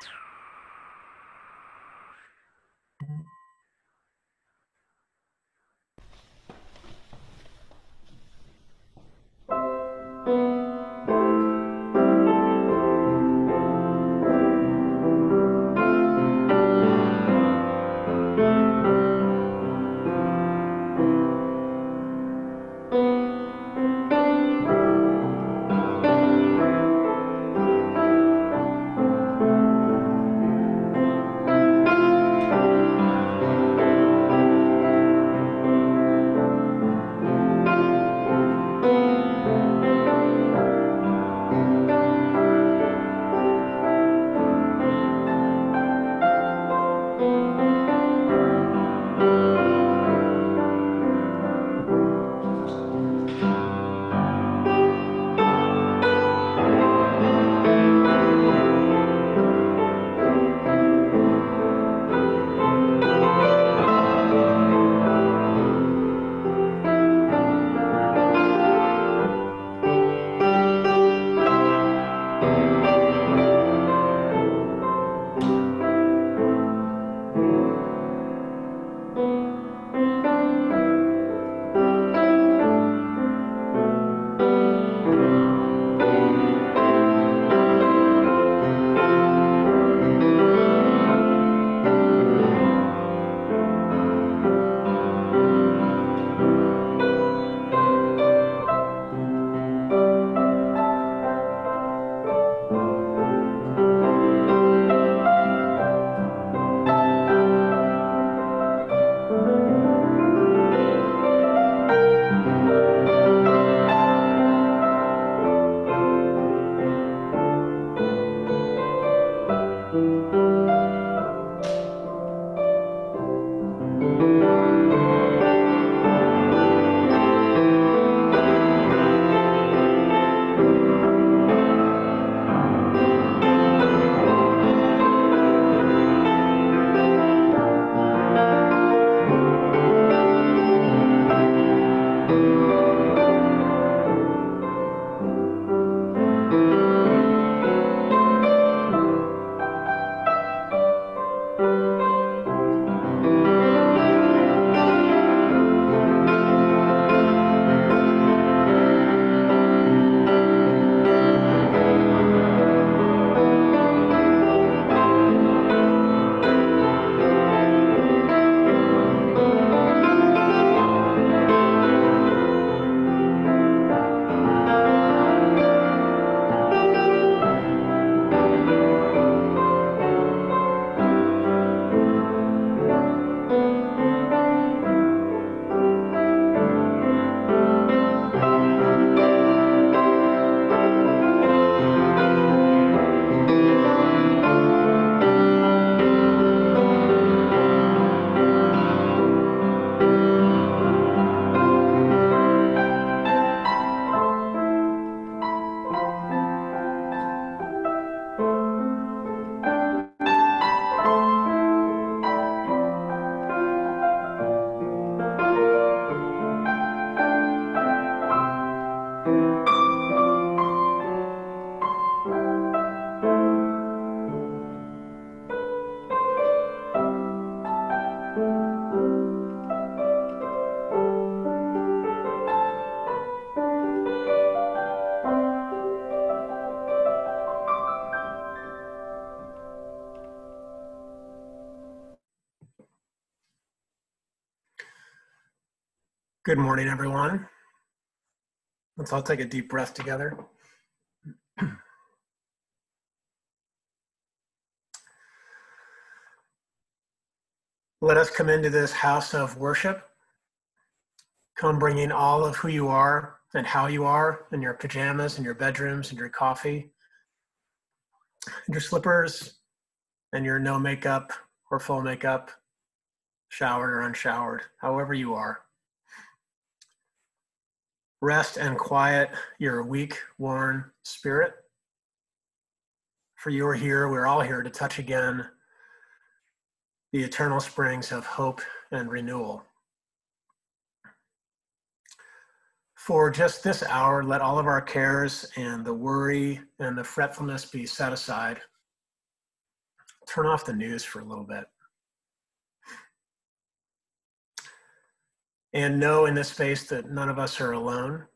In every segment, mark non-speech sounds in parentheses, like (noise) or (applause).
you (laughs) Good morning, everyone. Let's all take a deep breath together. Let us come into this house of worship. Come bringing all of who you are and how you are in your pajamas, in your bedrooms, and your coffee, and your slippers, and your no makeup or full makeup, showered or unshowered, however you are. Rest and quiet your weak, worn spirit. For you are here, we're all here to touch again the eternal springs of hope and renewal. For just this hour, let all of our cares and the worry and the fretfulness be set aside. turn off the news for a little bit. And know in this space that none of us are alone.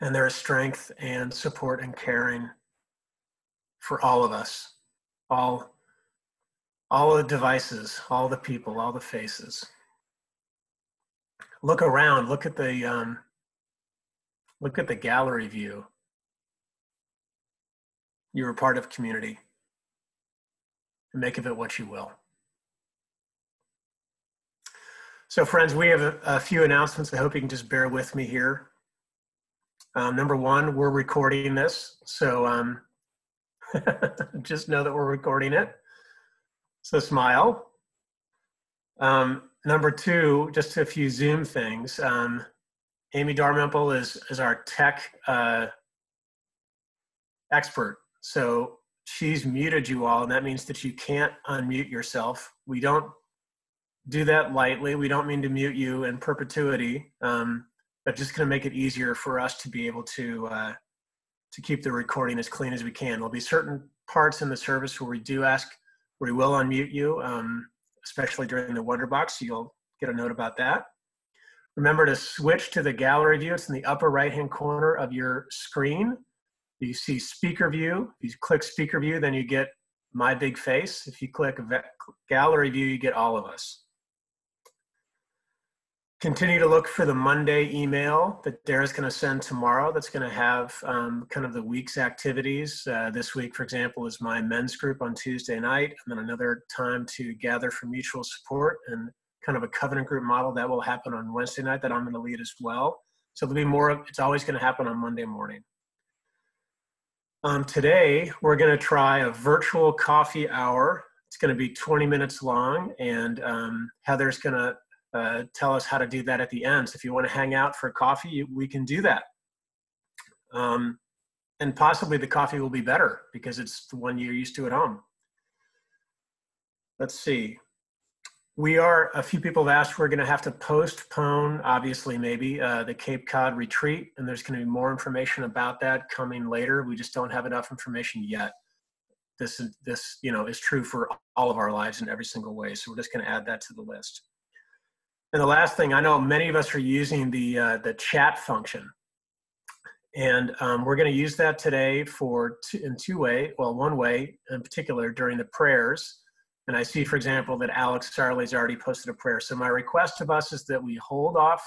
And there is strength and support and caring for all of us, all, all the devices, all the people, all the faces. Look around, look at the, um, look at the gallery view. You're a part of community and make of it what you will. So friends, we have a, a few announcements. I hope you can just bear with me here. Um, number one, we're recording this. So um, (laughs) just know that we're recording it. So smile. Um, number two, just a few Zoom things. Um, Amy Darmempel is, is our tech uh, expert. So she's muted you all, and that means that you can't unmute yourself. We don't do that lightly. We don't mean to mute you in perpetuity, um, but just going to make it easier for us to be able to uh, to keep the recording as clean as we can. There'll be certain parts in the service where we do ask, where we will unmute you, um, especially during the Wonderbox. So you'll get a note about that. Remember to switch to the gallery view. It's in the upper right-hand corner of your screen. You see speaker view. If you click speaker view, then you get my big face. If you click gallery view, you get all of us. Continue to look for the Monday email that Dara's going to send tomorrow. That's going to have um, kind of the week's activities. Uh, this week, for example, is my men's group on Tuesday night, and then another time to gather for mutual support and kind of a covenant group model that will happen on Wednesday night that I'm going to lead as well. So there'll be more. It's always going to happen on Monday morning. Um, today, we're going to try a virtual coffee hour. It's going to be 20 minutes long, and um, Heather's going to uh, tell us how to do that at the end. So if you want to hang out for coffee, we can do that. Um, and possibly the coffee will be better because it's the one you're used to at home. Let's see. We are, a few people have asked, we're going to have to postpone, obviously, maybe, uh, the Cape Cod retreat. And there's going to be more information about that coming later. We just don't have enough information yet. This, is this you know, is true for all of our lives in every single way. So we're just going to add that to the list. And the last thing, I know many of us are using the, uh, the chat function. And um, we're going to use that today for two, in two way, well, one way in particular during the prayers. And I see, for example, that Alex Sarley's already posted a prayer. So my request of us is that we hold off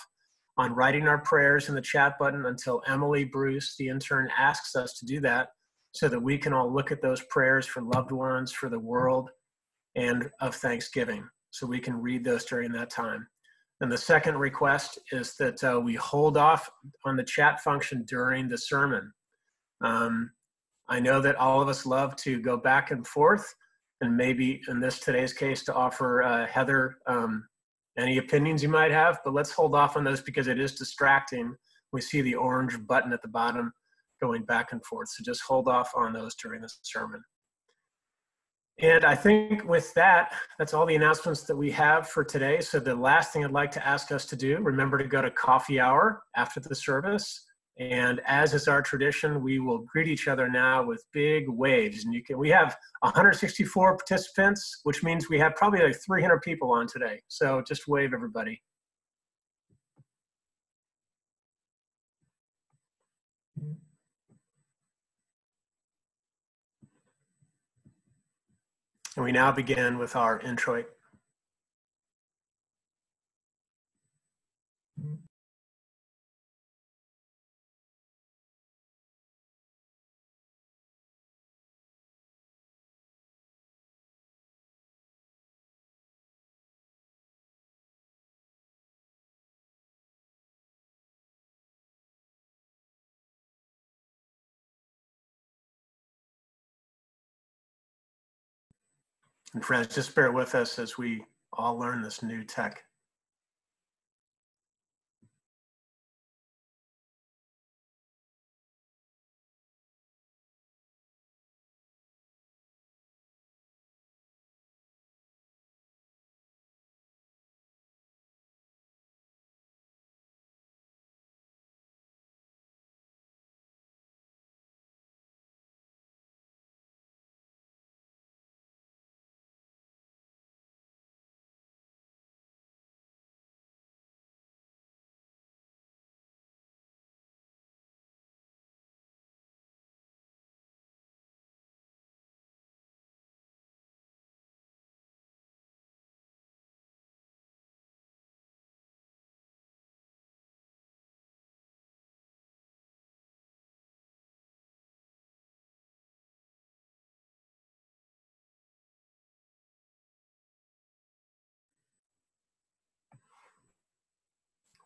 on writing our prayers in the chat button until Emily Bruce, the intern, asks us to do that so that we can all look at those prayers for loved ones, for the world, and of Thanksgiving. So we can read those during that time. And the second request is that uh, we hold off on the chat function during the sermon. Um, I know that all of us love to go back and forth, and maybe in this today's case to offer uh, Heather um, any opinions you might have, but let's hold off on those because it is distracting. We see the orange button at the bottom going back and forth, so just hold off on those during the sermon. And I think with that, that's all the announcements that we have for today. So the last thing I'd like to ask us to do, remember to go to coffee hour after the service. And as is our tradition, we will greet each other now with big waves. And you can, we have 164 participants, which means we have probably like 300 people on today. So just wave everybody. And we now begin with our introit. And friends, just bear with us as we all learn this new tech.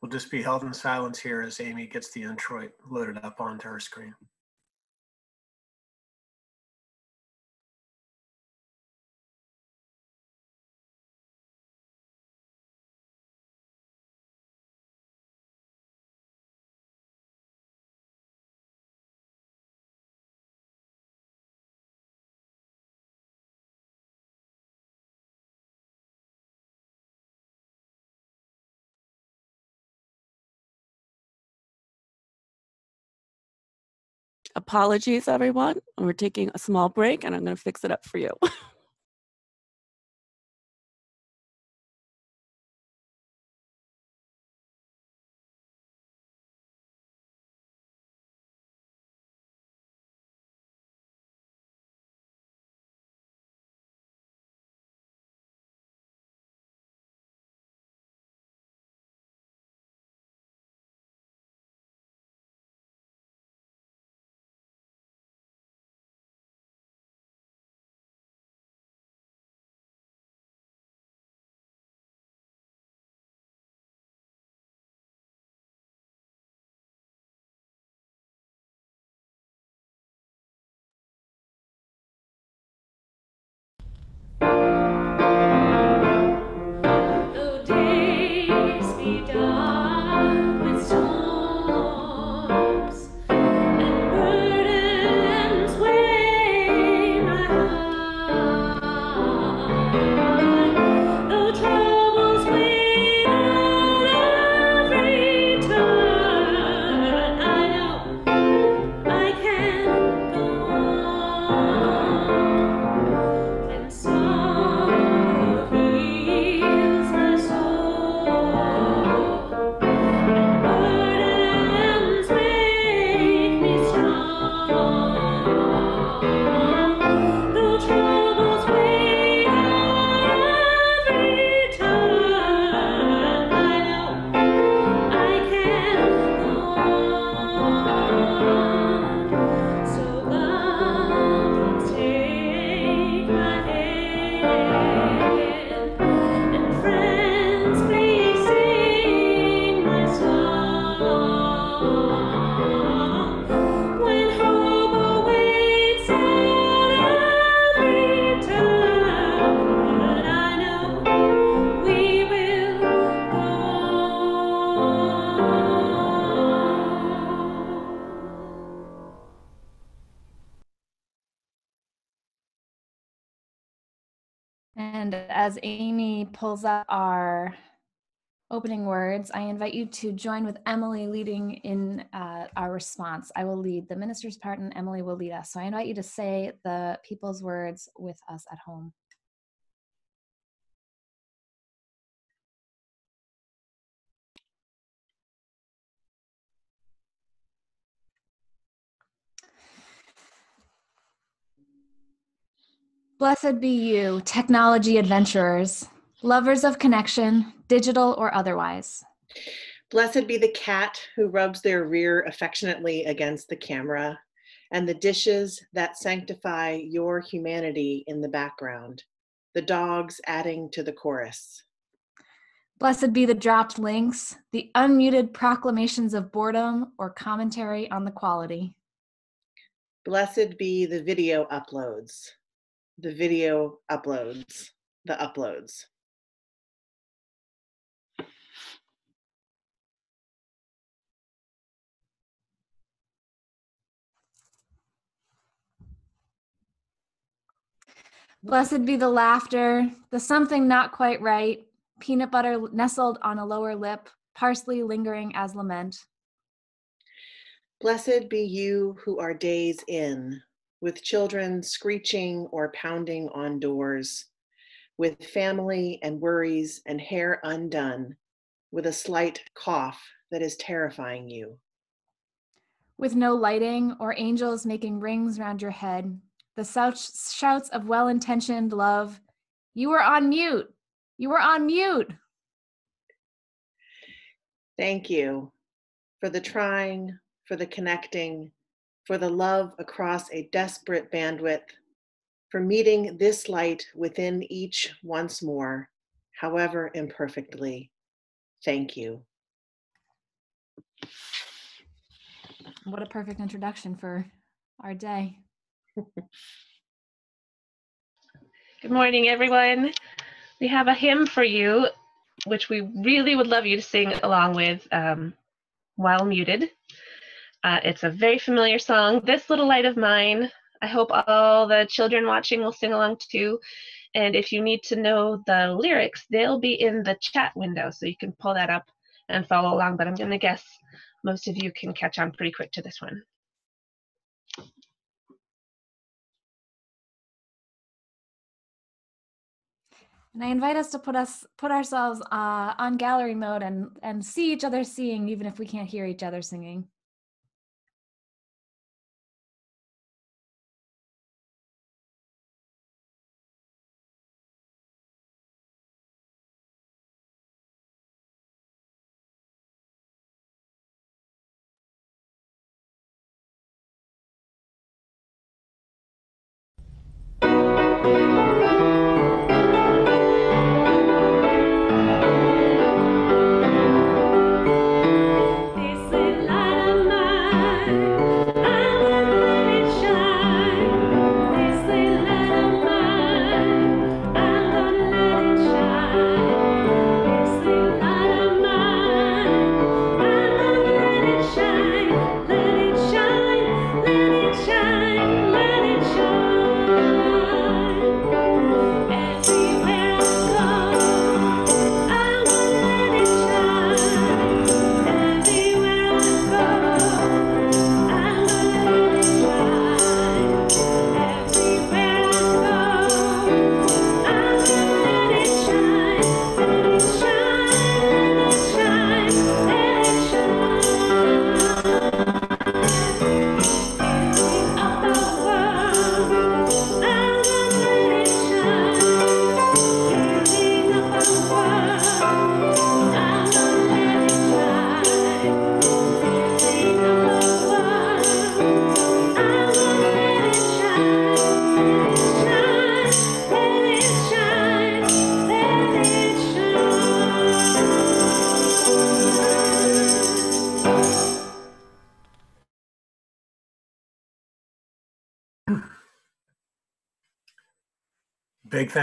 We'll just be held in silence here as Amy gets the introit loaded up onto her screen. Apologies, everyone. We're taking a small break and I'm going to fix it up for you. (laughs) Though pulls up our opening words, I invite you to join with Emily leading in uh, our response. I will lead the minister's part and Emily will lead us. So I invite you to say the people's words with us at home. Blessed be you, technology adventurers, lovers of connection, digital or otherwise. Blessed be the cat who rubs their rear affectionately against the camera, and the dishes that sanctify your humanity in the background, the dogs adding to the chorus. Blessed be the dropped links, the unmuted proclamations of boredom or commentary on the quality. Blessed be the video uploads, the video uploads, the uploads. Blessed be the laughter, the something not quite right, peanut butter nestled on a lower lip, parsley lingering as lament. Blessed be you who are days in, with children screeching or pounding on doors, with family and worries and hair undone, with a slight cough that is terrifying you. With no lighting or angels making rings round your head, the shouts of well intentioned love, you were on mute, you were on mute. Thank you for the trying, for the connecting, for the love across a desperate bandwidth, for meeting this light within each once more, however imperfectly. Thank you. What a perfect introduction for our day. Good morning, everyone. We have a hymn for you, which we really would love you to sing along with um, while muted. Uh, it's a very familiar song, This Little Light of Mine. I hope all the children watching will sing along too. And if you need to know the lyrics, they'll be in the chat window, so you can pull that up and follow along. But I'm going to guess most of you can catch on pretty quick to this one. And I invite us to put us put ourselves uh, on gallery mode and and see each other singing, even if we can't hear each other singing.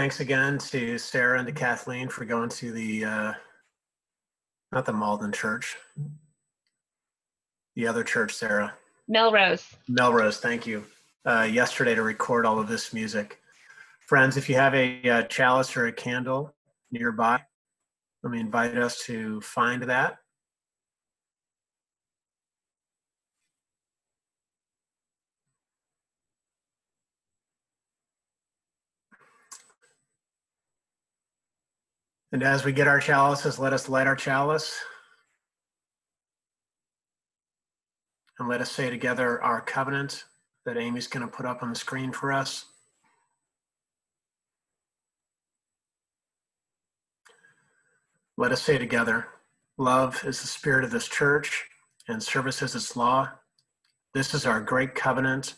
Thanks again to Sarah and to Kathleen for going to the, uh, not the Malden Church, the other church, Sarah. Melrose. Melrose, thank you. Uh, yesterday to record all of this music. Friends, if you have a, uh chalice or a candle nearby, let me invite us to find that. And as we get our chalices, let us light our chalice. And let us say together our covenant that Amy's going to put up on the screen for us. Let us say together love is the spirit of this church, and service is its law. This is our great covenant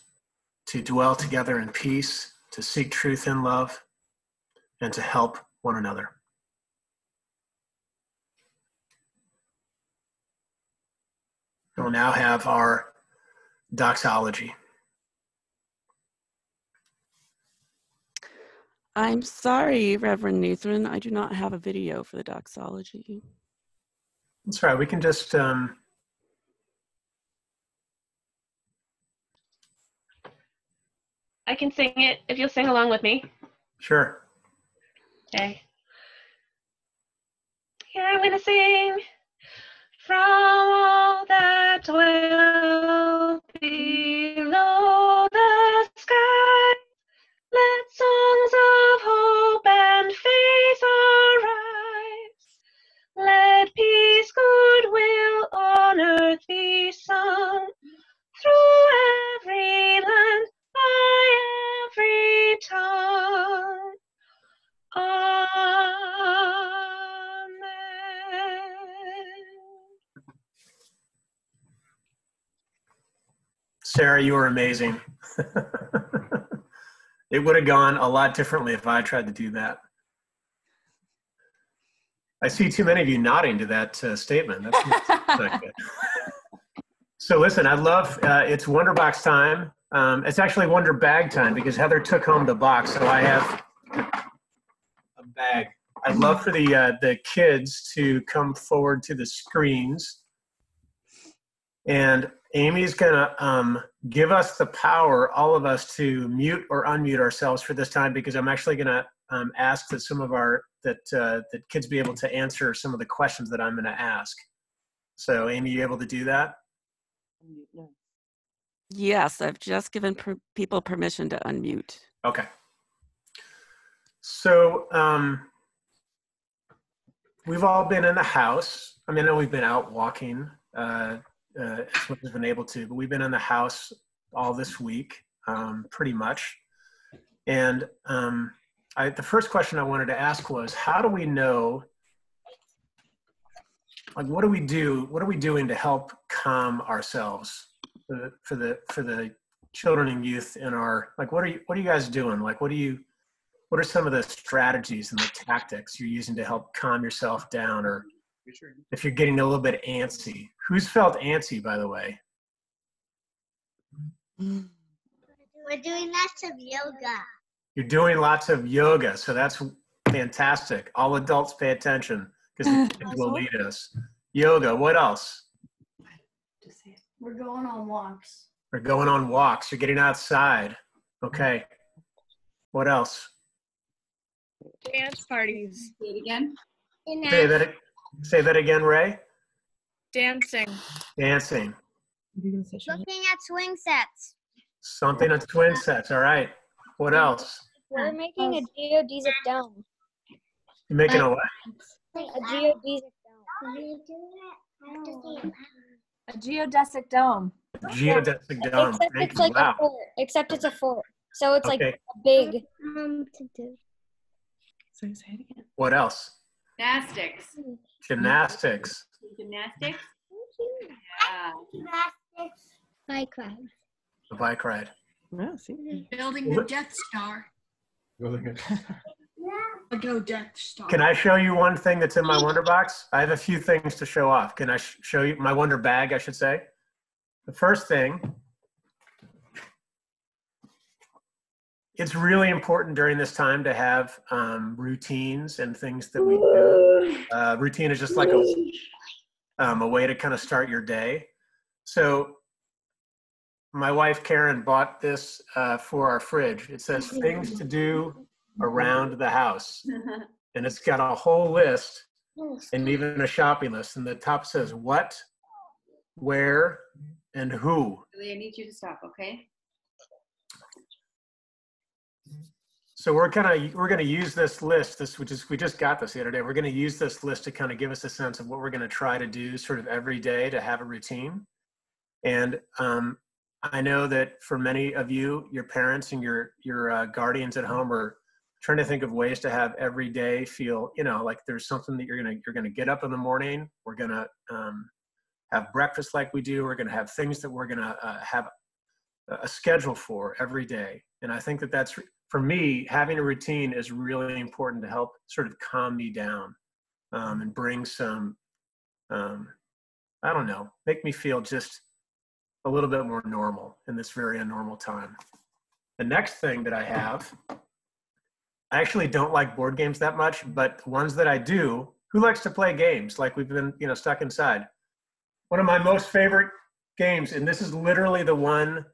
to dwell together in peace, to seek truth in love, and to help one another. We'll now have our doxology. I'm sorry, Reverend Lutheran. I do not have a video for the doxology. That's right. We can just um, I can sing it if you'll sing along with me. sure. Okay. Here I'm going to sing. From all that will below the Sarah, you were amazing. (laughs) it would have gone a lot differently if I tried to do that. I see too many of you nodding to that uh, statement. That's not (laughs) good. So listen, I love uh, it's Wonderbox time. Um, it's actually Wonder Bag time because Heather took home the box, so I have a bag. I'd love for the uh, the kids to come forward to the screens, and Amy's gonna um, give us the power, all of us, to mute or unmute ourselves for this time because I'm actually gonna um, ask that some of our that uh, that kids be able to answer some of the questions that I'm gonna ask. So, Amy, you able to do that? Yes, I've just given per- people permission to unmute. Okay. So um, we've all been in the house. I mean, I know we've been out walking uh, uh, as much as been able to, but we've been in the house all this week, um, pretty much. And um, I, the first question I wanted to ask was, how do we know? Like, what do we do? What are we doing to help calm ourselves for the for the, for the children and youth in our like? What are you What are you guys doing? Like, what do you what are some of the strategies and the tactics you're using to help calm yourself down or if you're getting a little bit antsy. Who's felt antsy by the way? We're doing lots of yoga. you're doing lots of yoga so that's fantastic. All adults pay attention because the kids will (laughs) lead us. Yoga what else? We're going on walks. we're going on walks. You're getting outside. Okay. What else? Dance parties. Say it again. say that say that again ray Dancing. dancing Looking at swing sets. something at twin sets all right what else We're making a geodesic dome. you're making a what A geodesic dome. A geodesic dome. geodesic dome Except Thank it's you. like wow a fort. Except it's a fort. So it's like okay a big. So say it again. what else Gymnastics. gymnastics Gymnastics? Yeah. Gymnastics. Bike ride. a bike ride No, see. Building the Death Star. A (laughs) go Death Star. can i show you one thing that's in my wonder box i have a few things to show off can i sh- show you my wonder bag i should say the first thing it's really important during this time to have um, routines and things that we do. Uh, routine is just like a, um, a way to kind of start your day. So my wife karen bought this uh, for our fridge. It says things to do around the house. And it's got a whole list and even a shopping list. And the top says what where and who. Really, I need you to stop, okay? So we're kind of we're going to use this list this which is we just got this the other day. We're going to use this list to kind of give us a sense of what we're going to try to do sort of every day to have a routine. And um, i know that for many of you your parents and your your uh, guardians at home are trying to think of ways to have every day feel you know like there's something that you're gonna you're gonna get up in the morning. We're gonna um, have breakfast like we do. We're gonna have things that we're gonna uh, have a- a schedule for every day. And i think that that's for me having a routine is really important to help sort of calm me down um, and bring some um, i don't know make me feel just a little bit more normal in this very unnormal time the next thing that i have I actually don't like board games that much, but the ones that I do, who likes to play games? Like we've been, you know, stuck inside. One of my most favorite games, and this is literally the one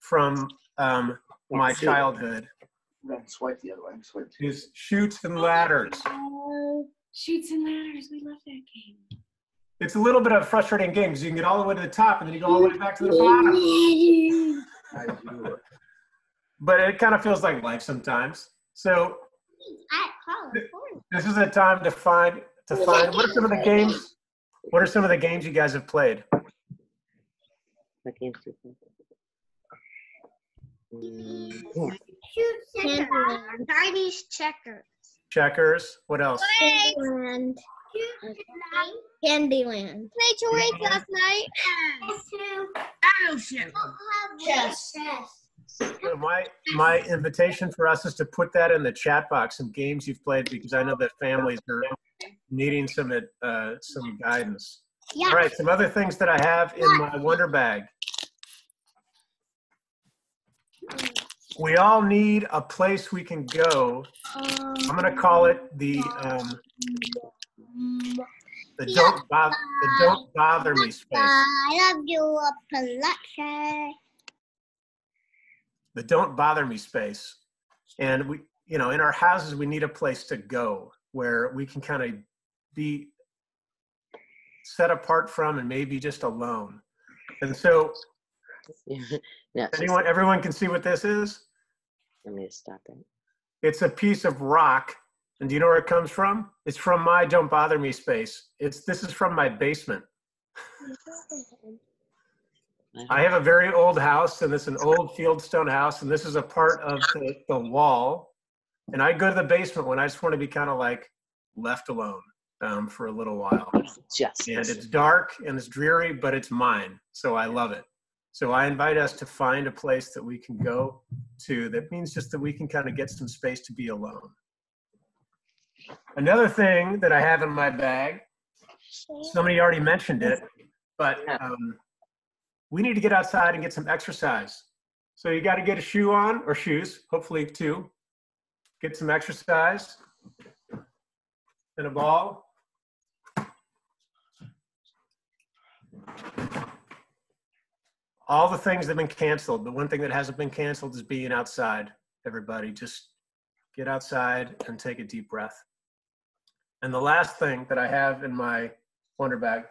from um, my childhood, Then swipe the other way. Swipe. is Chutes and Ladders. Oh shoots and ladders. We love that game. It's a little bit of a frustrating game because you can get all the way to the top and then you go all the way back to the bottom. I do. But it kind of feels like life sometimes. So this is a time to find to find what are some of the games. What are some of the games you guys have played? Chinese checker. Checkers. What else? Candyland. Candyland. Played charades last night. Battleship. Chess. So my my invitation for us is to put that in the chat box some games you've played because I know that families are needing some uh, some guidance. Yeah. All right, some other things that I have in my Wonder Bag. We all need a place we can go. I'm gonna call it the um, the don't bother the don't bother me space. I love you, Appalachia. the don't bother me space and we you know in our houses we need a place to go where we can kind of be set apart from and maybe just alone and so Yeah, (laughs) anyone everyone can see what this is let me stop it. it's a piece of rock and do you know where it comes from it's from my don't bother me space it's this is from my basement (laughs) I have a very old house, and it's an old fieldstone house, and this is a part of the, the wall. And I go to the basement when I just want to be kind of like left alone um, for a little while. Just And it's dark and it's dreary, but it's mine, so I love it. So I invite us to find a place that we can go to. That means just that we can kind of get some space to be alone. Another thing that I have in my bag somebody already mentioned it, but um, we need to get outside and get some exercise. So you got to get a shoe on or shoes, hopefully two. Get some exercise and a ball. All the things that have been canceled. The one thing that hasn't been canceled is being outside. Everybody, just get outside and take a deep breath. And the last thing that I have in my wonder bag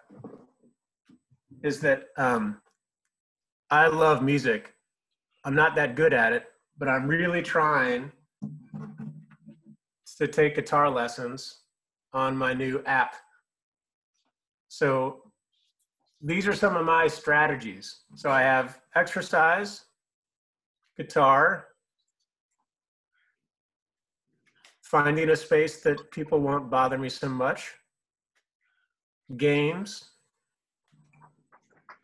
is that um, I love music. I'm not that good at it, but I'm really trying to take guitar lessons on my new app. So these are some of my strategies. So I have exercise, guitar, finding a space that people won't bother me so much, games,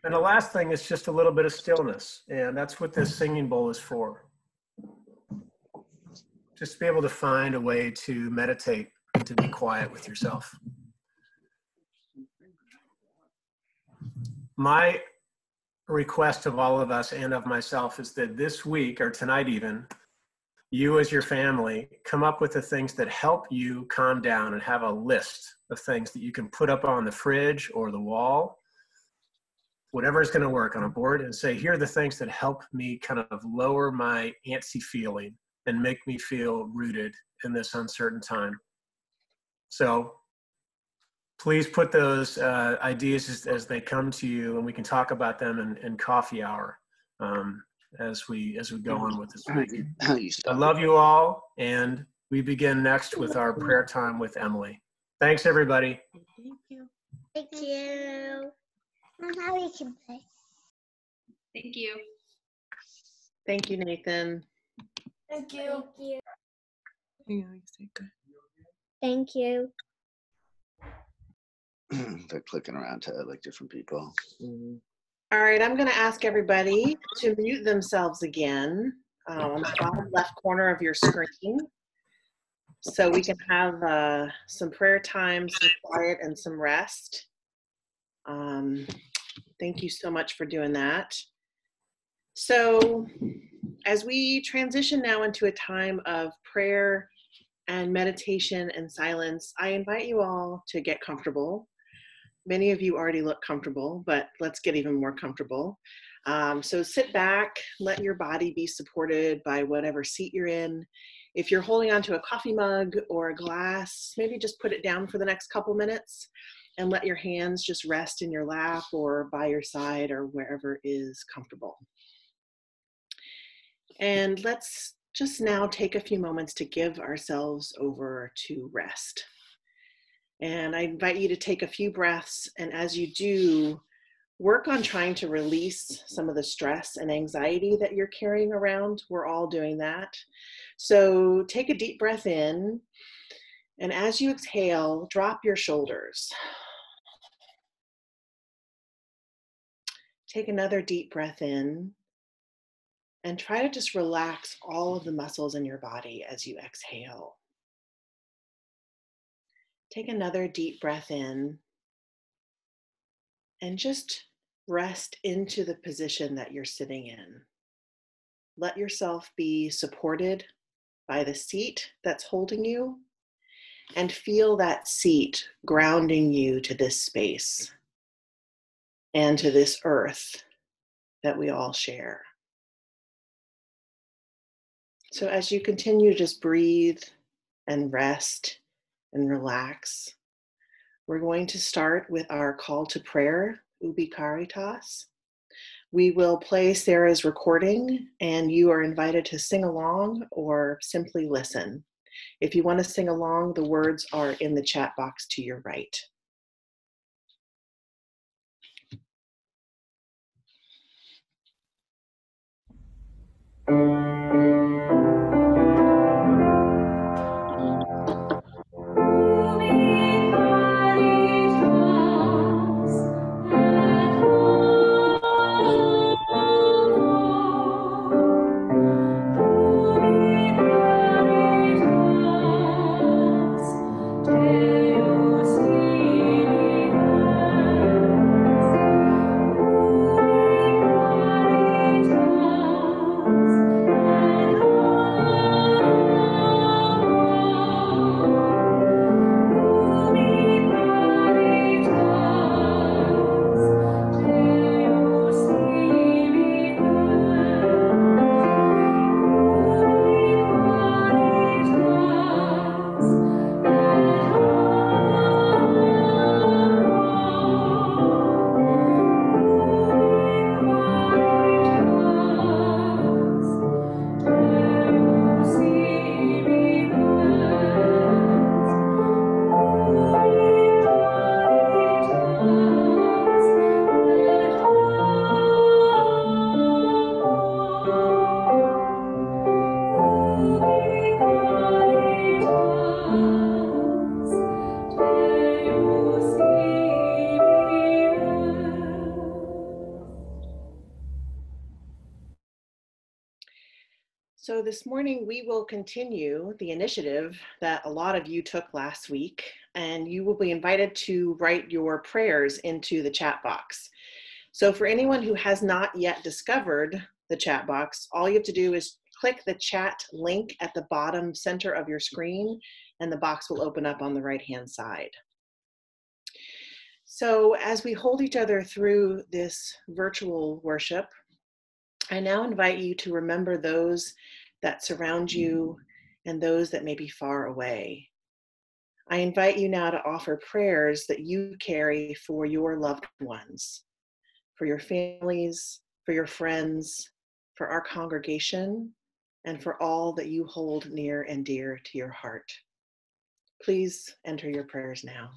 and the last thing is just a little bit of stillness. And that's what this singing bowl is for. Just to be able to find a way to meditate to be quiet with yourself. My request of all of us and of myself is that this week or tonight, even, you as your family come up with the things that help you calm down and have a list of things that you can put up on the fridge or the wall whatever is going to work on a board and say, here are the things that help me kind of lower my antsy feeling and make me feel rooted in this uncertain time. So please put those uh, ideas as, as, they come to you and we can talk about them in, in coffee hour um, as we as we go on with this week. I love you all and we begin next with our prayer time with Emily. Thanks everybody. Thank you. Thank you. Now can play. Thank you. Thank you, Nathan. Thank you. Thank you. Thank you. (clears throat) They're clicking around to like different people. All right, I'm going to ask everybody to mute themselves again uh, on the bottom left corner of your screen so we can have uh, some prayer time, some quiet, and some rest. Um, thank you so much for doing that. So, as we transition now into a time of prayer and meditation and silence, I invite you all to get comfortable. Many of you already look comfortable, but let's get even more comfortable. Um, so, sit back, let your body be supported by whatever seat you're in. If you're holding onto a coffee mug or a glass, maybe just put it down for the next couple minutes and let your hands just rest in your lap or by your side or wherever is comfortable. And let's just now take a few moments to give ourselves over to rest. And I invite you to take a few breaths, and as you do, work on trying to release some of the stress and anxiety that you're carrying around. We're all doing that. So take a deep breath in, and as you exhale, drop your shoulders. Take another deep breath in and try to just relax all of the muscles in your body as you exhale. Take another deep breath in and just rest into the position that you're sitting in. Let yourself be supported by the seat that's holding you and feel that seat grounding you to this space and to this earth that we all share. So, as you continue to just breathe and rest and relax, we're going to start with our call to prayer, Ubi Caritas. We will play Sarah's recording, and you are invited to sing along or simply listen. If you want to sing along, the words are in the chat box to your right. This morning we will continue the initiative that a lot of you took last week, and you will be invited to write your prayers into the chat box. So, for anyone who has not yet discovered the chat box, all you have to do is click the chat link at the bottom center of your screen, and the box will open up on the right hand side. So, as we hold each other through this virtual worship, I now invite you to remember those that surround mm. you and those that may be far away. I invite you now to offer prayers that you carry for your loved ones, for your families, for your friends, for our congregation, and for all that you hold near and dear to your heart. Please enter your prayers now.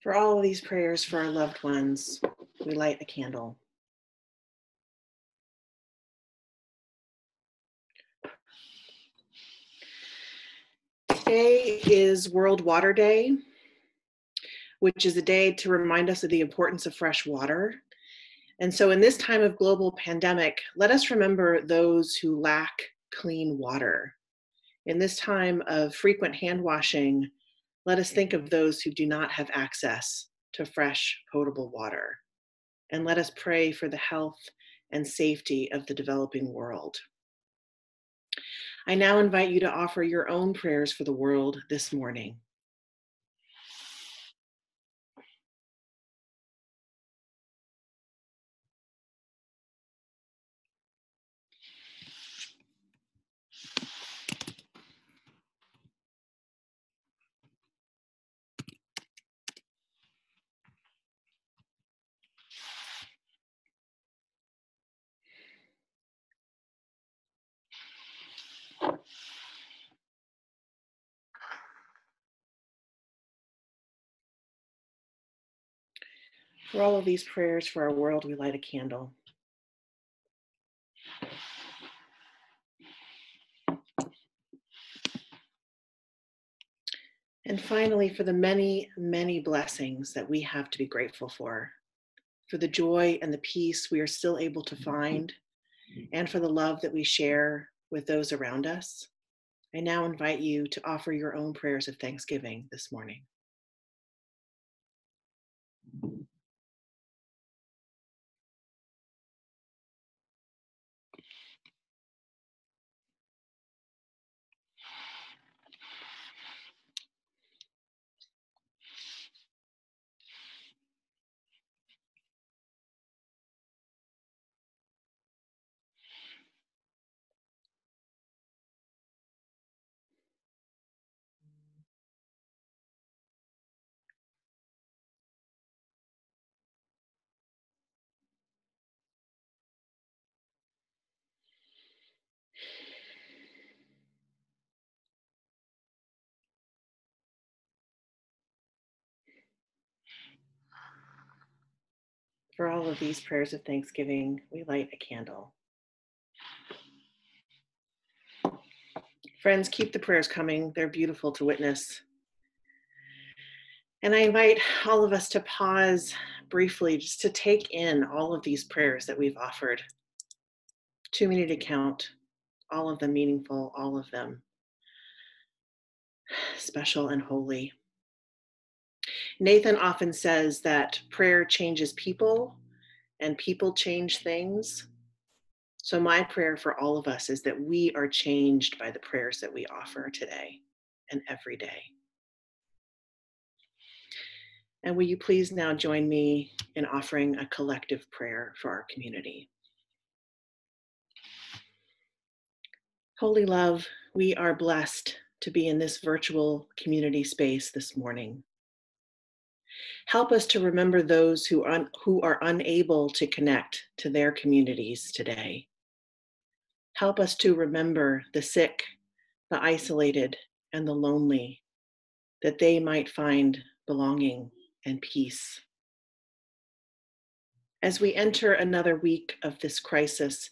For all of these prayers for our loved ones, we light a candle. Today is World Water Day, which is a day to remind us of the importance of fresh water. And so, in this time of global pandemic, let us remember those who lack clean water. In this time of frequent hand washing, let us think of mm-hmm. those who do not have access to fresh, potable water. And let us pray for the health and safety of the developing world. I now invite you to offer your own prayers for the world this morning. For all of these prayers for our world, we light a candle. And finally, for the many, many blessings that we have to be grateful for, for the joy and the peace we are still able to mm-hmm. find, and for the love that we share with those around us, I now invite you to offer your own prayers of thanksgiving this morning. For all of these prayers of thanksgiving, we light a candle. Friends, keep the prayers coming. They're beautiful to witness. And I invite all of us to pause briefly just to take in all of these prayers that we've offered. Too many to count, all of them meaningful, all of them special and holy. Nathan often says that prayer changes people and people change things. So, my prayer for all of us is that we are changed by the prayers that we offer today and every day. And will you please now join me in offering a collective prayer for our community? Holy love, we are blessed to be in this virtual community space this morning. Help us to remember those who, un- who are unable to connect to their communities today. Help us to remember the sick, the isolated, and the lonely, that they might find belonging and peace. As we enter another week of this crisis,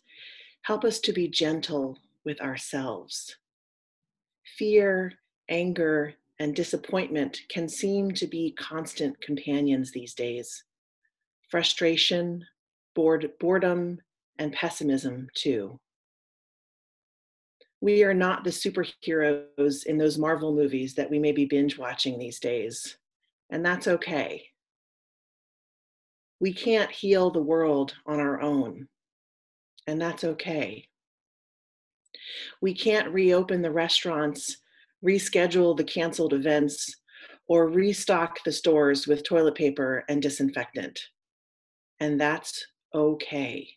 help us to be gentle with ourselves. Fear, anger, and disappointment can seem to be constant companions these days. Frustration, bored, boredom, and pessimism, too. We are not the superheroes in those Marvel movies that we may be binge watching these days, and that's okay. We can't heal the world on our own, and that's okay. We can't reopen the restaurants reschedule the canceled events, or restock the stores with toilet paper and disinfectant. And that's okay.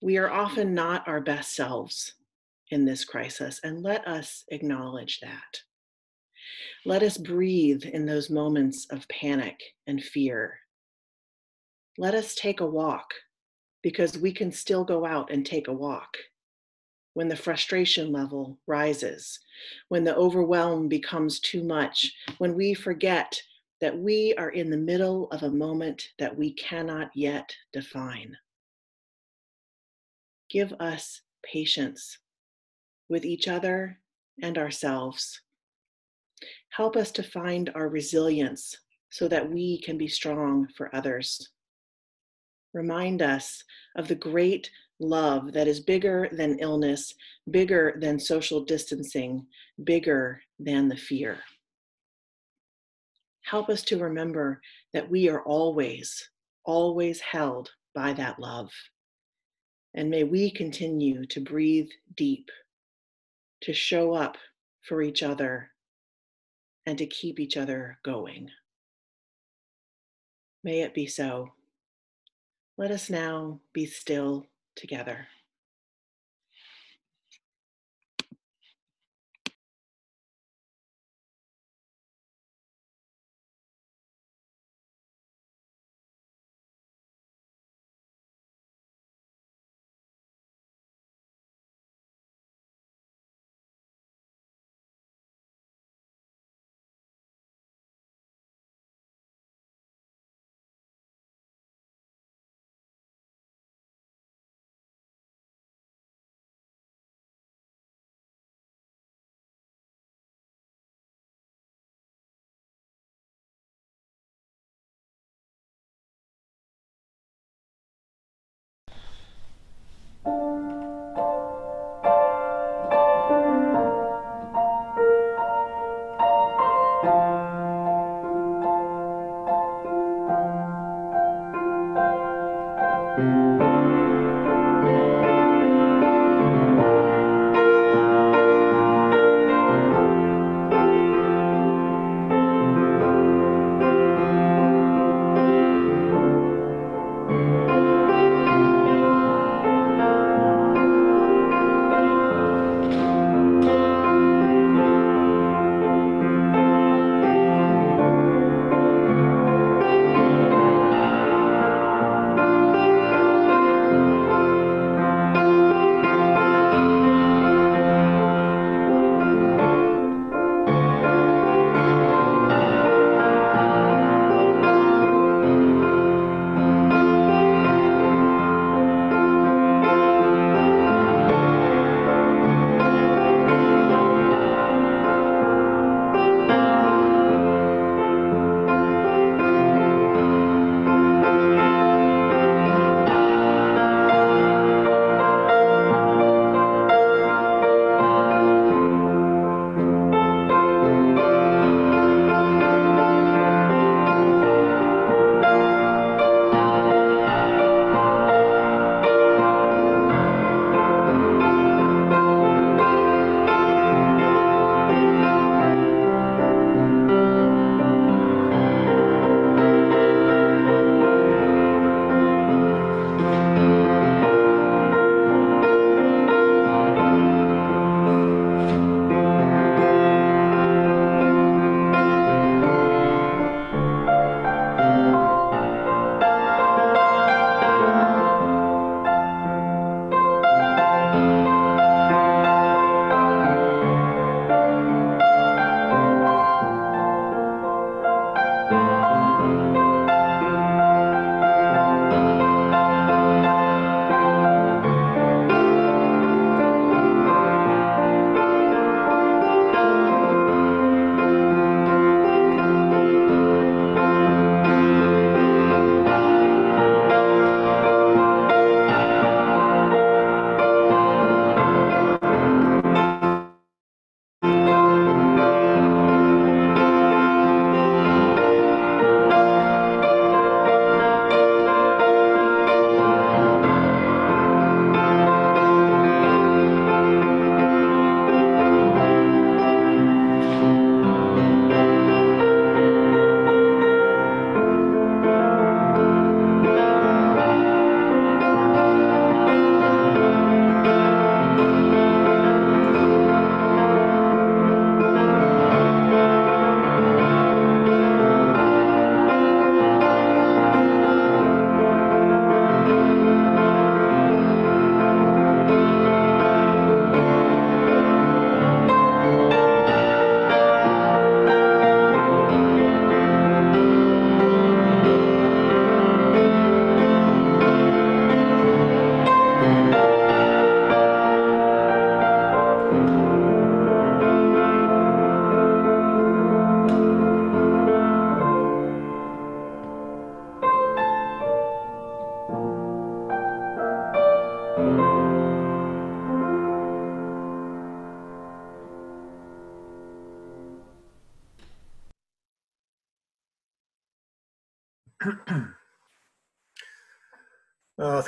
We are often not our best selves in this crisis, and let us acknowledge that. Let us breathe in those moments of panic and fear. Let us take a walk because we can still go out and take a walk when the frustration level rises, when the overwhelm becomes too much, when we forget that we are in the middle of a moment that we cannot yet define. Give us patience with each other and ourselves. Help us to find our resilience so that we can be strong for others. Remind us of the great love that is bigger than illness, bigger than social distancing, bigger than the fear. Help us to remember that we are always, always held by that love. And may we continue to breathe deep, to show up for each other, and to keep each other going. May it be so. Let us now be still together.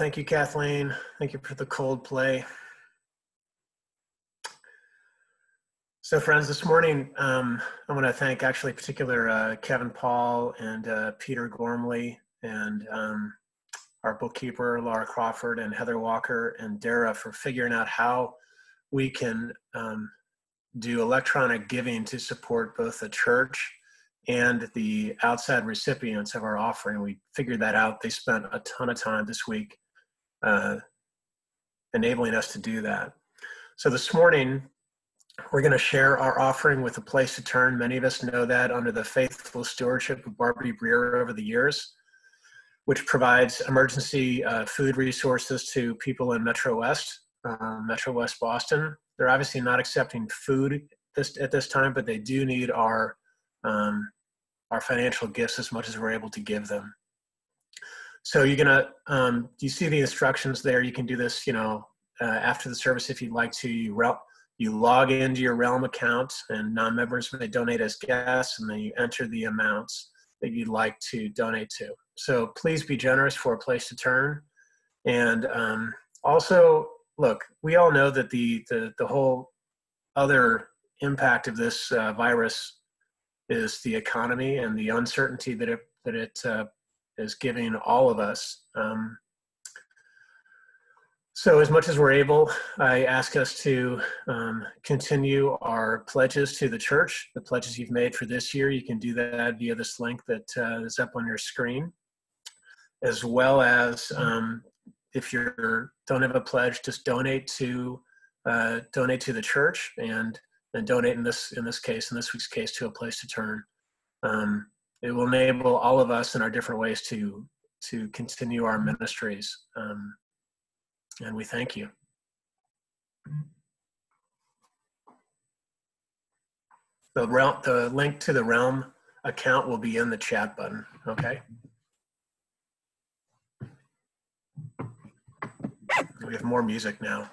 Thank you, Kathleen. Thank you for the cold play. So, friends, this morning um, I want to thank actually, particular, uh, Kevin Paul and uh, Peter Gormley and um, our bookkeeper Laura Crawford and Heather Walker and Dara for figuring out how we can um, do electronic giving to support both the church and the outside recipients of our offering. We figured that out. They spent a ton of time this week uh, enabling us to do that. So this morning, we're going to share our offering with a place to turn. Many of us know that under the faithful stewardship of Barbie Breer over the years, which provides emergency uh, food resources to people in Metro West, uh, Metro West Boston. They're obviously not accepting food this, at this time, but they do need our um, our financial gifts as much as we're able to give them. So you're gonna, um, you see the instructions there. You can do this, you know, uh, after the service if you'd like to. You rel- you log into your Realm account, and non-members may donate as guests, and then you enter the amounts that you'd like to donate to. So please be generous for a place to turn, and um, also look. We all know that the the the whole other impact of this uh, virus is the economy and the uncertainty that it that it uh, is giving all of us. Um, so, as much as we're able, I ask us to um, continue our pledges to the church. The pledges you've made for this year, you can do that via this link that uh, is up on your screen, as well as um, if you don't have a pledge, just donate to uh, donate to the church and and donate in this in this case in this week's case to a place to turn. Um, it will enable all of us in our different ways to to continue our ministries, um, and we thank you. The realm, the link to the realm account will be in the chat button. Okay. We have more music now.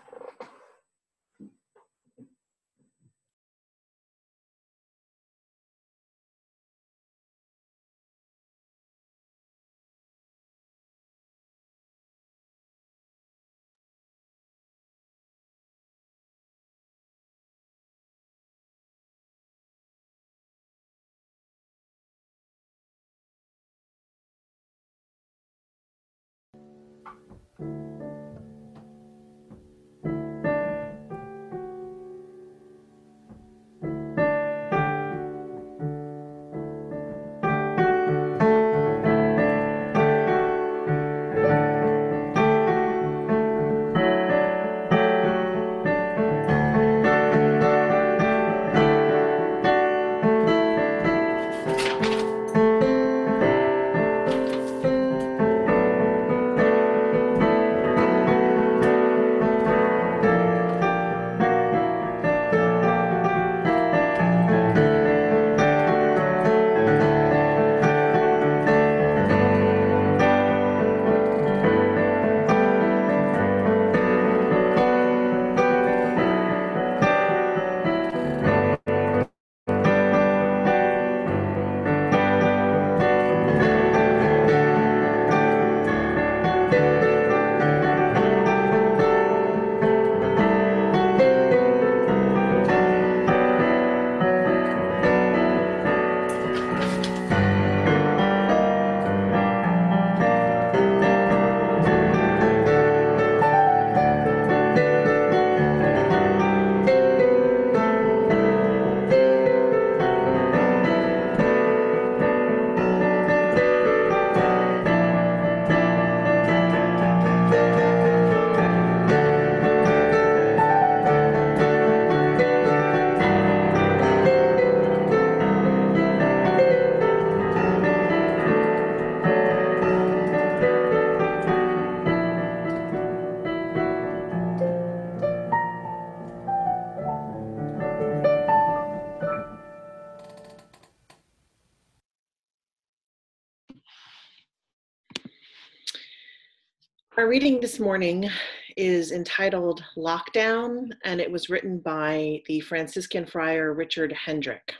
Reading this morning is entitled Lockdown, and it was written by the Franciscan friar Richard Hendrick.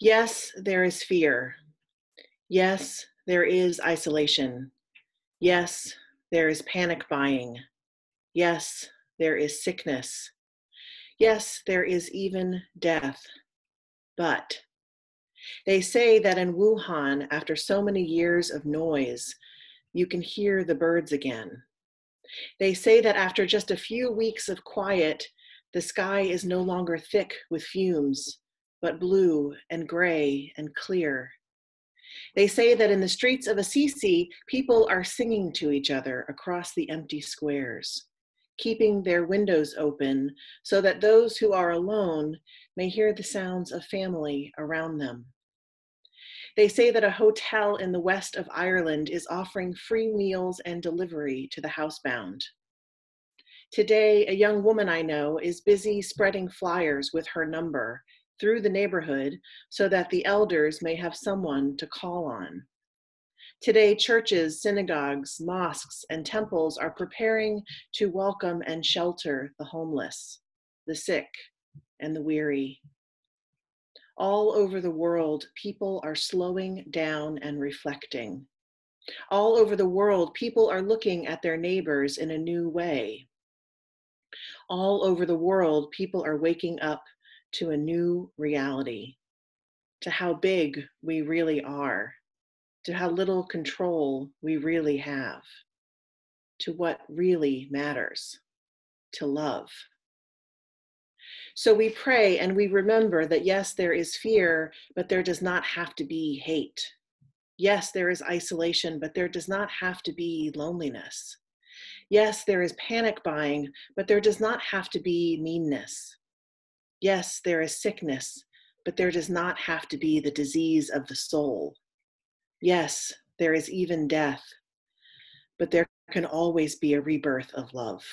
Yes, there is fear. Yes, there is isolation. Yes, there is panic buying. Yes, there is sickness. Yes, there is even death. But they say that in Wuhan, after so many years of noise, you can hear the birds again. They say that after just a few weeks of quiet, the sky is no longer thick with fumes, but blue and gray and clear. They say that in the streets of Assisi, people are singing to each other across the empty squares, keeping their windows open so that those who are alone may hear the sounds of family around them. They say that a hotel in the west of Ireland is offering free meals and delivery to the housebound. Today, a young woman I know is busy spreading flyers with her number through the neighborhood so that the elders may have someone to call on. Today, churches, synagogues, mosques, and temples are preparing to welcome and shelter the homeless, the sick, and the weary. All over the world, people are slowing down and reflecting. All over the world, people are looking at their neighbors in a new way. All over the world, people are waking up to a new reality, to how big we really are, to how little control we really have, to what really matters, to love. So we pray and we remember that yes, there is fear, but there does not have to be hate. Yes, there is isolation, but there does not have to be loneliness. Yes, there is panic buying, but there does not have to be meanness. Yes, there is sickness, but there does not have to be the disease of the soul. Yes, there is even death, but there can always be a rebirth of love.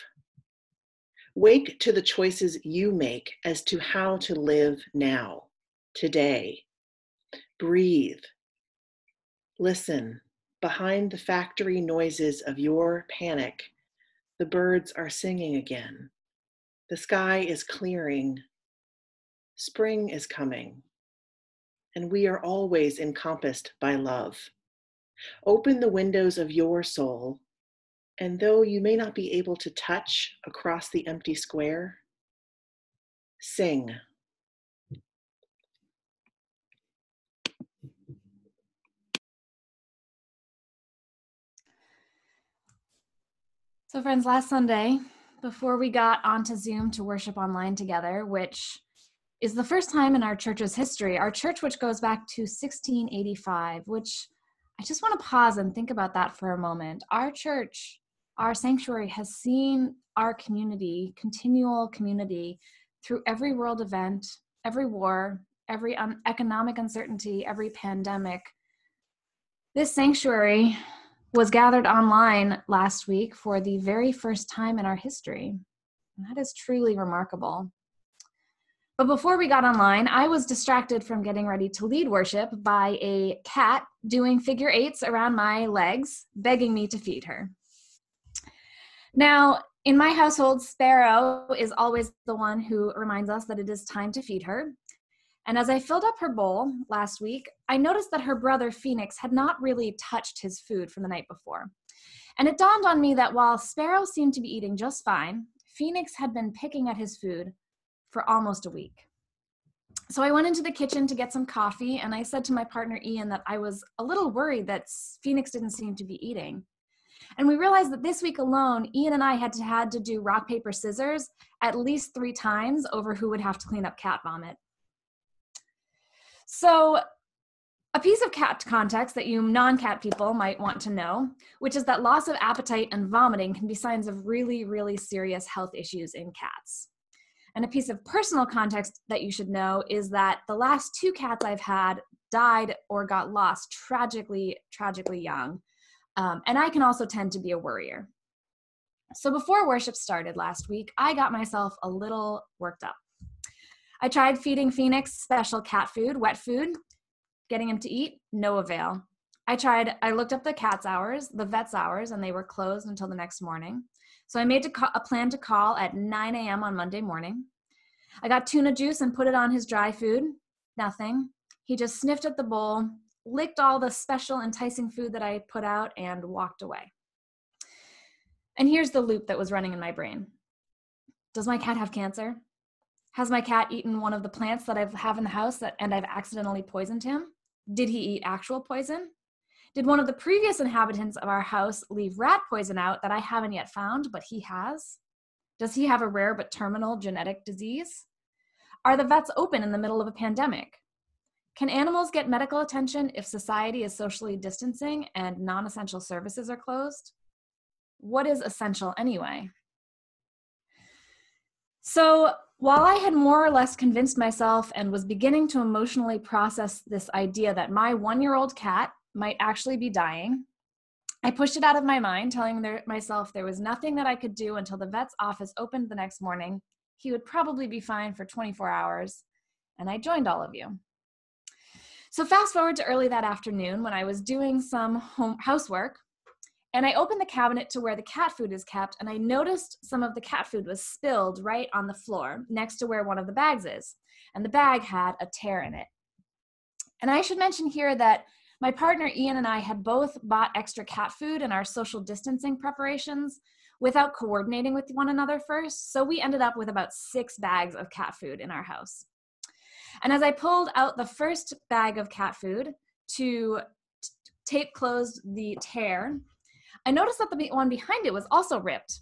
Wake to the choices you make as to how to live now, today. Breathe. Listen. Behind the factory noises of your panic, the birds are singing again. The sky is clearing. Spring is coming. And we are always encompassed by love. Open the windows of your soul and though you may not be able to touch across the empty square, sing. So, friends, last Sunday, before we got onto Zoom to worship online together, which is the first time in our church's history, our church, which goes back to 1685, which I just want to pause and think about that for a moment. Our church, our sanctuary, has seen our community, continual community, through every world event, every war, every un- economic uncertainty, every pandemic. This sanctuary was gathered online last week for the very first time in our history. And that is truly remarkable. But before we got online, I was distracted from getting ready to lead worship by a cat doing figure eights around my legs, begging me to feed her. Now, in my household, Sparrow is always the one who reminds us that it is time to feed her. And as I filled up her bowl last week, I noticed that her brother Phoenix had not really touched his food from the night before. And it dawned on me that while Sparrow seemed to be eating just fine, Phoenix had been picking at his food for almost a week. So I went into the kitchen to get some coffee, and I said to my partner Ian that I was a little worried that Phoenix didn't seem to be eating. And we realized that this week alone, Ian and I had to had to do rock paper scissors at least three times over who would have to clean up cat vomit. So, a piece of cat context that you non cat people might want to know, which is that loss of appetite and vomiting can be signs of really, really serious health issues in cats. And a piece of personal context that you should know is that the last two cats I've had died or got lost tragically, tragically young. Um, and I can also tend to be a worrier. So before worship started last week, I got myself a little worked up. I tried feeding Phoenix special cat food, wet food, getting him to eat, no avail. I tried, I looked up the cat's hours, the vet's hours, and they were closed until the next morning. So I made a plan to call at 9 a.m. on Monday morning. I got tuna juice and put it on his dry food, nothing. He just sniffed at the bowl, licked all the special enticing food that I put out, and walked away. And here's the loop that was running in my brain Does my cat have cancer? Has my cat eaten one of the plants that I have in the house that, and I've accidentally poisoned him? Did he eat actual poison? Did one of the previous inhabitants of our house leave rat poison out that I haven't yet found, but he has? Does he have a rare but terminal genetic disease? Are the vets open in the middle of a pandemic? Can animals get medical attention if society is socially distancing and non essential services are closed? What is essential anyway? So, while I had more or less convinced myself and was beginning to emotionally process this idea that my one year old cat might actually be dying, I pushed it out of my mind, telling there, myself there was nothing that I could do until the vet's office opened the next morning. He would probably be fine for 24 hours, and I joined all of you. So, fast forward to early that afternoon when I was doing some home housework, and I opened the cabinet to where the cat food is kept, and I noticed some of the cat food was spilled right on the floor next to where one of the bags is. And the bag had a tear in it. And I should mention here that my partner Ian and I had both bought extra cat food in our social distancing preparations without coordinating with one another first. So we ended up with about six bags of cat food in our house. And as I pulled out the first bag of cat food to tape closed the tear, I noticed that the one behind it was also ripped.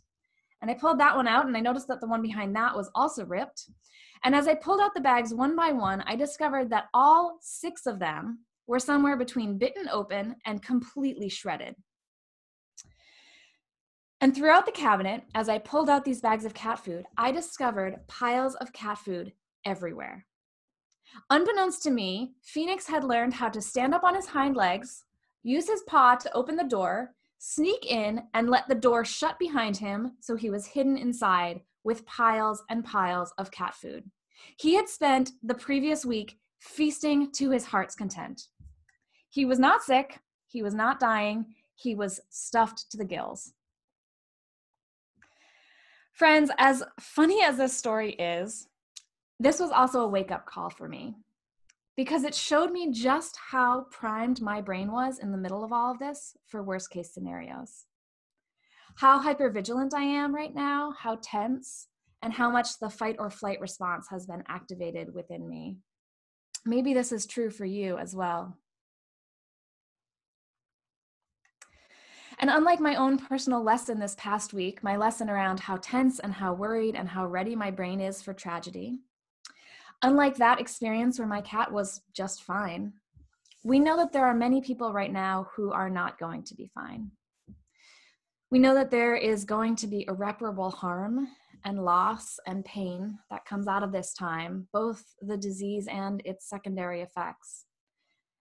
And I pulled that one out and I noticed that the one behind that was also ripped. And as I pulled out the bags one by one, I discovered that all six of them were somewhere between bitten open and completely shredded. And throughout the cabinet, as I pulled out these bags of cat food, I discovered piles of cat food everywhere. Unbeknownst to me, Phoenix had learned how to stand up on his hind legs, use his paw to open the door, sneak in, and let the door shut behind him so he was hidden inside with piles and piles of cat food. He had spent the previous week feasting to his heart's content. He was not sick, he was not dying, he was stuffed to the gills. Friends, as funny as this story is, this was also a wake up call for me because it showed me just how primed my brain was in the middle of all of this for worst case scenarios. How hypervigilant I am right now, how tense, and how much the fight or flight response has been activated within me. Maybe this is true for you as well. And unlike my own personal lesson this past week, my lesson around how tense and how worried and how ready my brain is for tragedy, unlike that experience where my cat was just fine, we know that there are many people right now who are not going to be fine. We know that there is going to be irreparable harm and loss and pain that comes out of this time, both the disease and its secondary effects.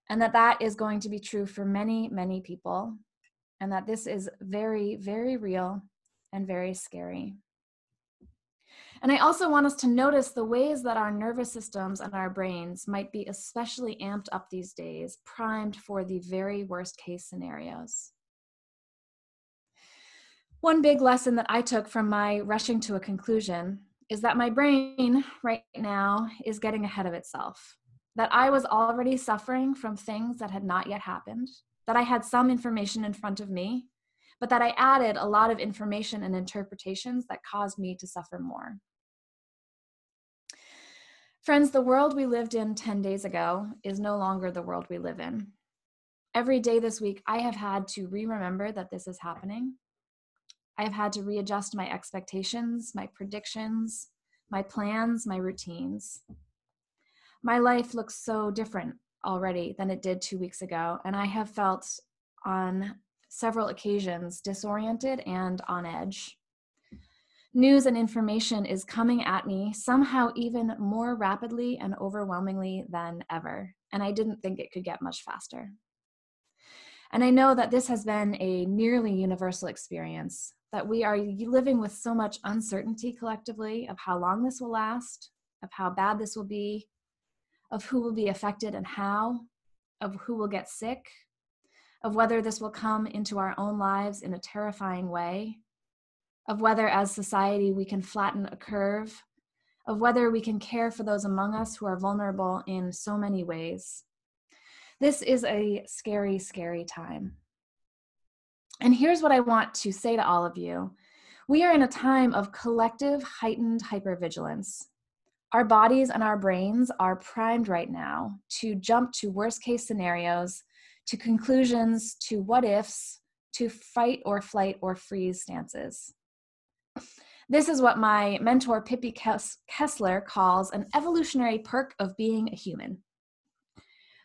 And that that is going to be true for many, many people, and that this is very, very real and very scary. And I also want us to notice the ways that our nervous systems and our brains might be especially amped up these days, primed for the very worst case scenarios. One big lesson that I took from my rushing to a conclusion is that my brain right now is getting ahead of itself. That I was already suffering from things that had not yet happened, that I had some information in front of me, but that I added a lot of information and interpretations that caused me to suffer more. Friends, the world we lived in 10 days ago is no longer the world we live in. Every day this week, I have had to re remember that this is happening. I have had to readjust my expectations, my predictions, my plans, my routines. My life looks so different already than it did two weeks ago, and I have felt on several occasions disoriented and on edge. News and information is coming at me somehow even more rapidly and overwhelmingly than ever, and I didn't think it could get much faster. And I know that this has been a nearly universal experience, that we are living with so much uncertainty collectively of how long this will last, of how bad this will be, of who will be affected and how, of who will get sick, of whether this will come into our own lives in a terrifying way, of whether as society we can flatten a curve, of whether we can care for those among us who are vulnerable in so many ways, This is a scary, scary time. And here's what I want to say to all of you we are in a time of collective heightened hypervigilance. Our bodies and our brains are primed right now to jump to worst case scenarios, to conclusions, to what ifs, to fight or flight or freeze stances. This is what my mentor Pippi Kessler calls an evolutionary perk of being a human,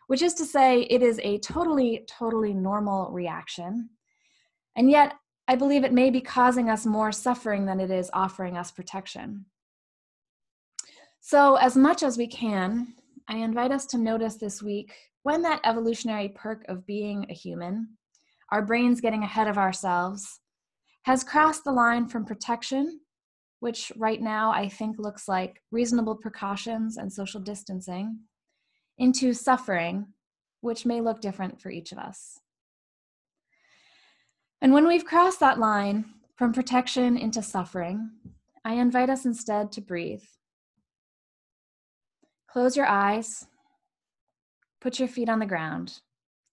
which is to say, it is a totally, totally normal reaction. And yet, I believe it may be causing us more suffering than it is offering us protection. So, as much as we can, I invite us to notice this week when that evolutionary perk of being a human, our brains getting ahead of ourselves, has crossed the line from protection, which right now I think looks like reasonable precautions and social distancing, into suffering, which may look different for each of us. And when we've crossed that line from protection into suffering, I invite us instead to breathe. Close your eyes, put your feet on the ground,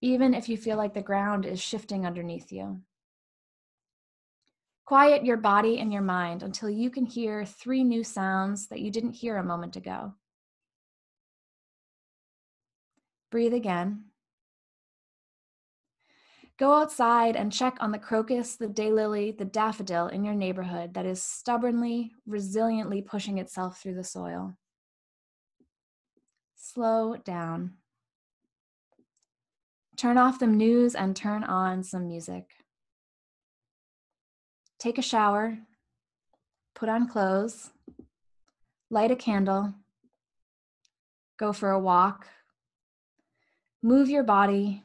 even if you feel like the ground is shifting underneath you. Quiet your body and your mind until you can hear three new sounds that you didn't hear a moment ago. Breathe again. Go outside and check on the crocus, the daylily, the daffodil in your neighborhood that is stubbornly, resiliently pushing itself through the soil. Slow down. Turn off the news and turn on some music. Take a shower, put on clothes, light a candle, go for a walk, move your body,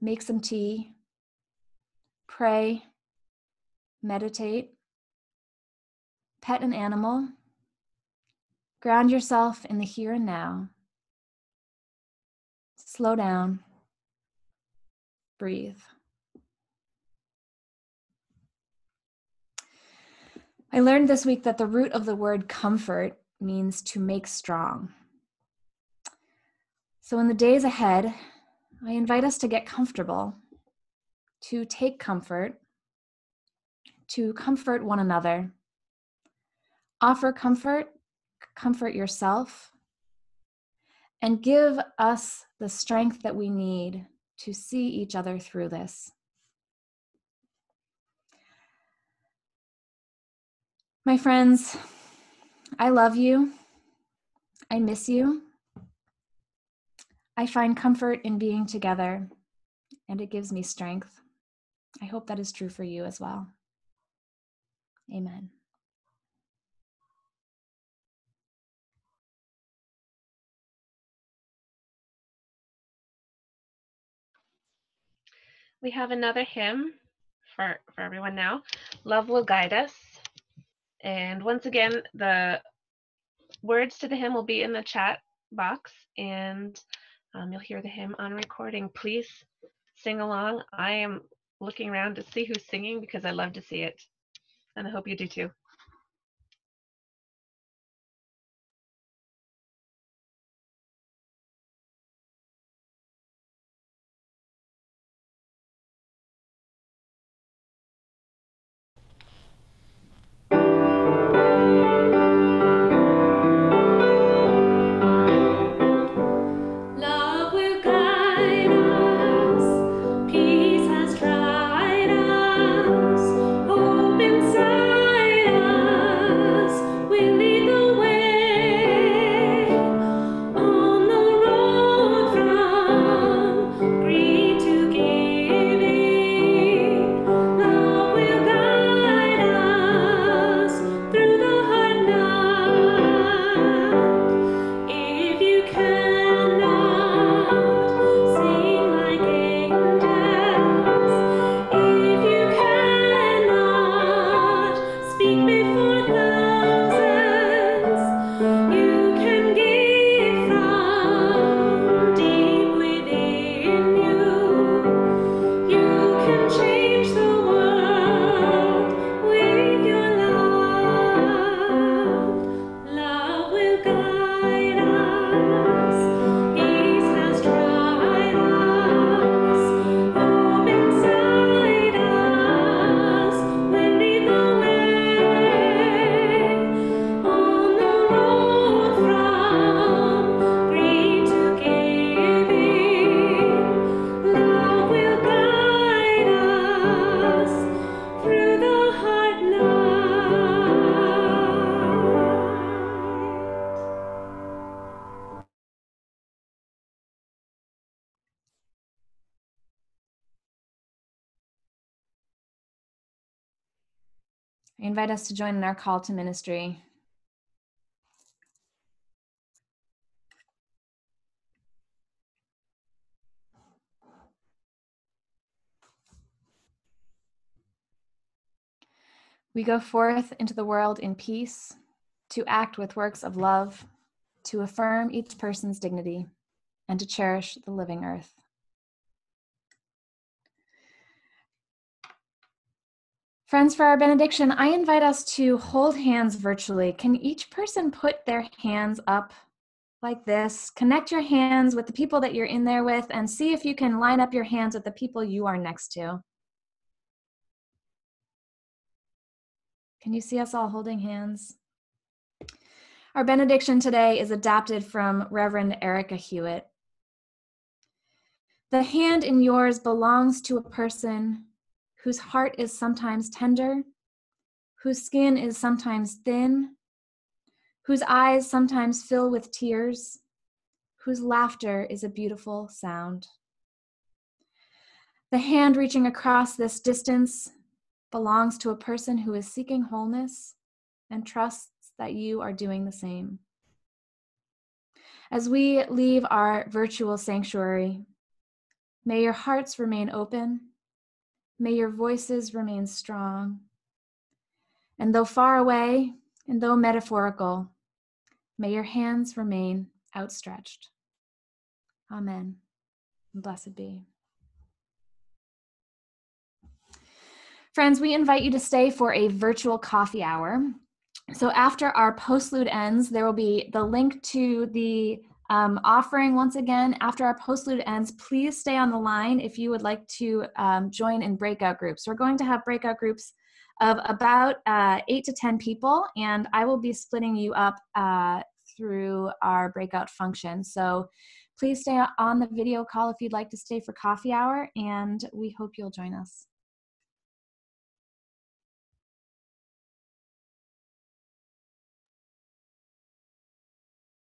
make some tea, pray, meditate, pet an animal, ground yourself in the here and now, slow down, breathe. I learned this week that the root of the word comfort means to make strong. So, in the days ahead, I invite us to get comfortable, to take comfort, to comfort one another. Offer comfort, comfort yourself, and give us the strength that we need to see each other through this. My friends, I love you. I miss you. I find comfort in being together, and it gives me strength. I hope that is true for you as well. Amen. We have another hymn for, for everyone now. Love will guide us. And once again, the words to the hymn will be in the chat box and um, you'll hear the hymn on recording. Please sing along. I am looking around to see who's singing because I love to see it. And I hope you do too. Invite us to join in our call to ministry. We go forth into the world in peace, to act with works of love, to affirm each person's dignity, and to cherish the living earth. Friends, for our benediction, I invite us to hold hands virtually. Can each person put their hands up like this? Connect your hands with the people that you're in there with and see if you can line up your hands with the people you are next to. Can you see us all holding hands? Our benediction today is adapted from Reverend Erika Hewitt. The hand in yours belongs to a person whose heart is sometimes tender, whose skin is sometimes thin, whose eyes sometimes fill with tears, whose laughter is a beautiful sound. The hand reaching across this distance belongs to a person who is seeking wholeness and trusts that you are doing the same. As we leave our virtual sanctuary, may your hearts remain open, may your voices remain strong, and though far away and though metaphorical, may your hands remain outstretched. Amen. Blessed be. Friends, we invite you to stay for a virtual coffee hour. So after our postlude ends, there will be the link to the um, offering once again. After our postlude ends, please stay on the line if you would like to um, join in breakout groups. We're going to have breakout groups of about uh, eight to 10 people, and I will be splitting you up uh, through our breakout function. So please stay on the video call if you'd like to stay for coffee hour, and we hope you'll join us.